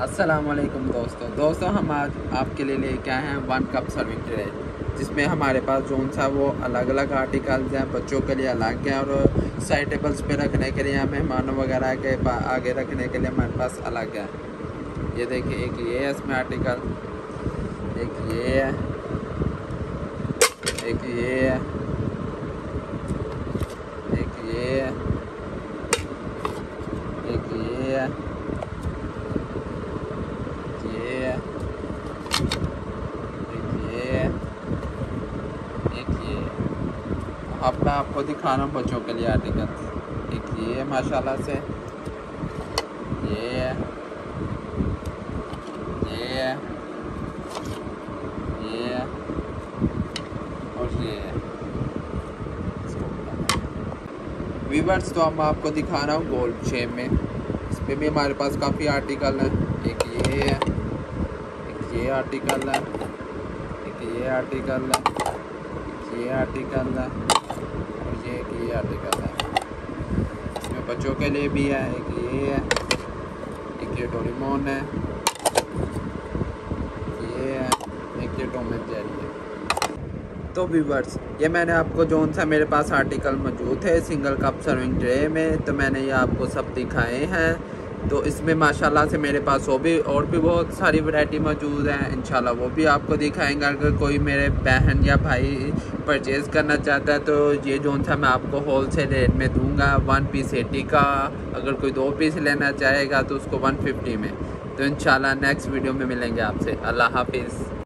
असलकुम दोस्तों। दोस्तों, हम आज आपके लिए लेके आए हैं वन कप सर्विंग ट्रे जिसमें हमारे पास जोन सा वो अलग अलग आर्टिकल्स हैं, बच्चों के लिए अलग हैं और साइड टेबल्स पे रखने के लिए मेहमानों वगैरह के आगे रखने के लिए हमारे पास अलग है। ये देखिए, एक ये है इसमें आर्टिकल एक ये है, एक ये है, एक ये है, एक ये है ये एक ये एक ये मैं आपको दिखा रहा हूँ, बच्चों के लिए आर्टिकल एक ये माशाल्लाह से। ये है। ये है। ये है। और ये है। वीवर्स तो हम आपको दिखा रहा हूँ गोल्ड शेप में। इस पर भी हमारे पास काफ़ी आर्टिकल हैं। एक ये है। एक ये आर्टिकल है। एक ये आर्टिकल है। एक ये आर्टिकल है। एक ये है। इसमें बच्चों के लिए भी है, एक ये है, एक ये डोरीमोन है, ये है, एक ये टोम जेरी है। तो व्यूवर्स ये मैंने आपको जोन सा मेरे पास आर्टिकल मौजूद है सिंगल कप सर्विंग ट्रे में तो मैंने ये आपको सब दिखाए हैं। तो इसमें माशाल्लाह से मेरे पास वो भी और भी बहुत सारी वैरायटी मौजूद है, इंशाल्लाह वो भी आपको दिखाएँगे। अगर कोई मेरे बहन या भाई परचेज़ करना चाहता है तो ये जोन सा मैं आपको होल सेल रेट में दूँगा वन पीस एटी का। अगर कोई दो पीस लेना चाहेगा तो उसको वन फिफ्टी में। तो इन नेक्स्ट वीडियो में मिलेंगे आपसे। अल्लाह हाफिज़।